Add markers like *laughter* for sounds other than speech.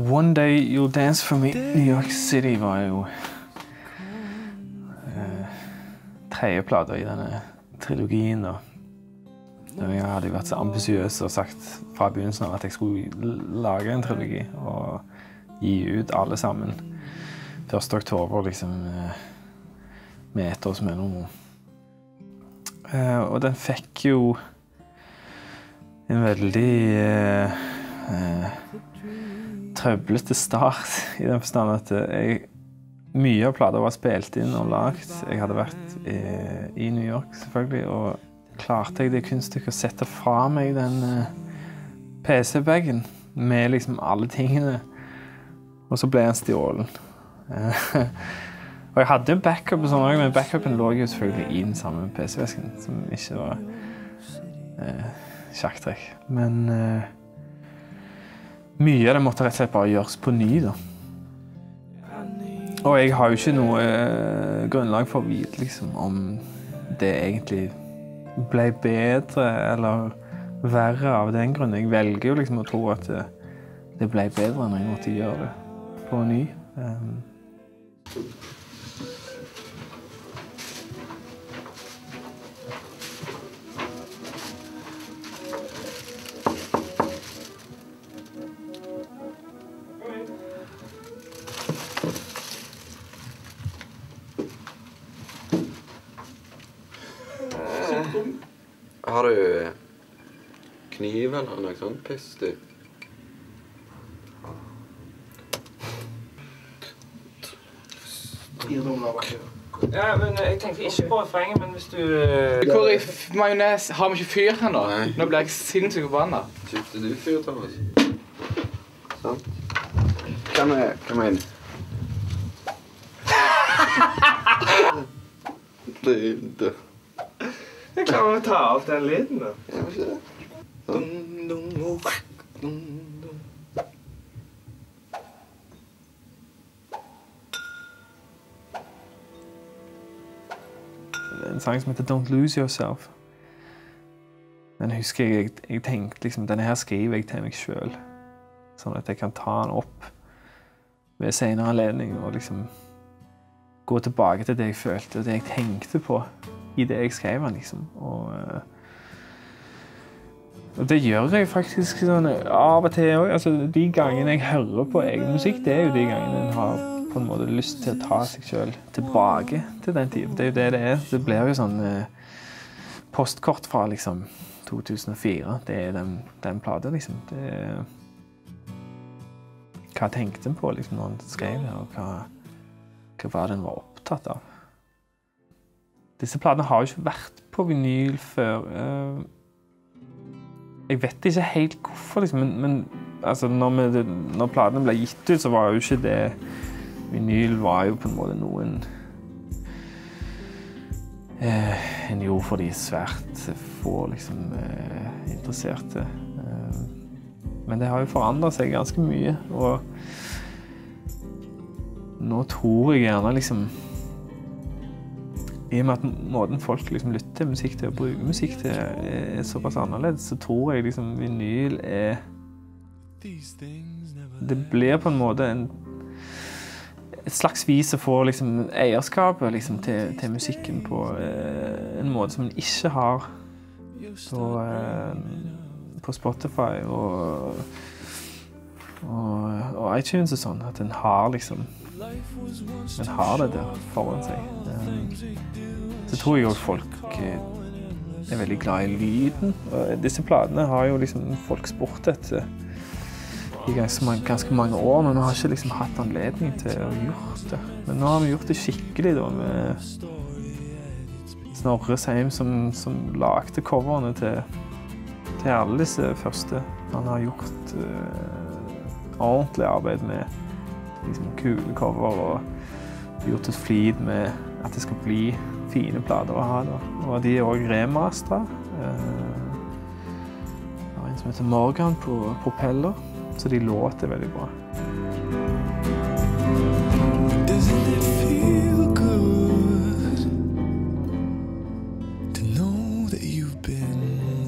One Day You'll Dance For Me New York City var jo eh, tredje plata i denne trilogien. Og Jeg hadde vært så ambisiøs og sagt fra begynnelsen av at jeg skulle lage en trilogi og gi ut alle sammen 1. oktober, liksom, eh, med ett års mellomrom. Eh, og den fikk jo en veldig eh, eh, trøblete start, *laughs* i den forstand at jeg mye av plata var spilt inn og lagd. Jeg hadde vært i, i, New York, selvfølgelig, og klarte jeg det kunststykket å sette fra meg den uh, PC-bagen med liksom alle tingene. Og så ble han stjålet. *laughs* og jeg hadde en backup, sånn, men backupen lå jo selvfølgelig i den samme PC-vesken, som ikke var uh, sjakktrekk. Men uh, mye av det måtte rett og slett bare gjøres på ny. da. Og jeg har jo ikke noe eh, grunnlag for å vite liksom, om det egentlig ble bedre eller verre av den grunn. Jeg velger jo liksom å tro at det, det ble bedre når jeg måtte gjøre det på ny. Um. Har du kniv eller noe sånt piss, du? Ja, men Jeg tenkte ikke på refrenget, men hvis du uh... Hvor i majones har vi ikke fyr her nå? Nå blir jeg sinnssykt forbanna. Kjøpte du fyr, Thomas? Sant? Kom. Kom inn. *laughs* Lyd. Jeg klarer å ta av den lyden, da. Ja, ikke det? Er en sang som heter Don't Lose Yourself. Den husker jeg jeg, jeg tenkte liksom, Denne her skriver jeg til meg sjøl. Sånn at jeg kan ta den opp ved senere anledning og liksom gå tilbake til det jeg følte og det jeg tenkte på i det jeg skrev den, liksom. Og, eh, og det gjør jeg faktisk sånn av og til òg. Altså, de gangene jeg hører på egen musikk, det er jo de gangene en har på en måte lyst til å ta seg sjøl tilbake til den tiden. Det er jo det det er. Det blir jo sånn eh, postkort fra liksom 2004. Det er den, den plata, liksom. Det er, hva tenkte en på liksom, når en skrev det, og hva, hva var det en var opptatt av? Disse platene har jo ikke vært på vinyl før. eh, Jeg vet ikke helt hvorfor, liksom, men, men altså, når, vi, når platene ble gitt ut, så var jo ikke det Vinyl var jo på en måte noe en eh, En gjorde for de svært få liksom, eh, interesserte. Eh, men det har jo forandra seg ganske mye, og nå tror jeg gjerne liksom i og med at måten folk liksom lytter musikk til og bruker musikk til, er såpass annerledes, så tror jeg liksom vinyl er Det blir på en måte en, et slags vis å få liksom eierskapet liksom, til, til, musikken på eh, en måte som en ikke har på, eh, på Spotify og, og, og, iTunes og sånn. At en har liksom En har det der foran seg. Så tror jeg òg folk er veldig glad i lyden. Og disse platene har jo liksom folk spurt etter i ganske mange, ganske mange, år, men vi har ikke liksom hatt anledning til å gjøre det. Men nå har vi gjort det skikkelig, da, med Snorre Seim som, som lagde coverne til, til, alle disse første. Han har gjort uh, ordentlig arbeid med liksom, kule cover og gjort et flid med at det skal bli fine plater å ha. Da. Og de er òg remastera. Eh, det er en som heter Morgan på Propeller, så de låter veldig bra. Been